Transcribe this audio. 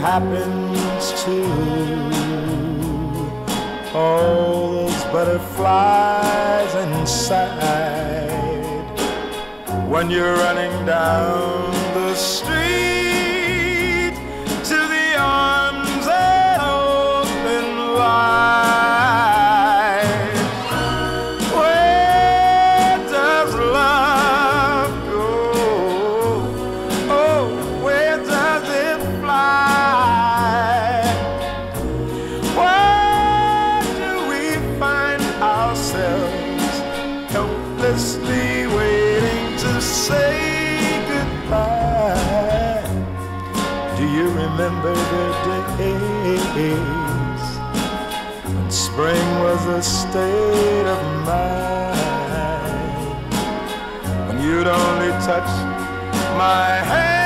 happens to all those butterflies inside. When you're running down the street helplessly waiting to say goodbye? Do you remember the days when spring was a state of mind? When you'd only touch my hand.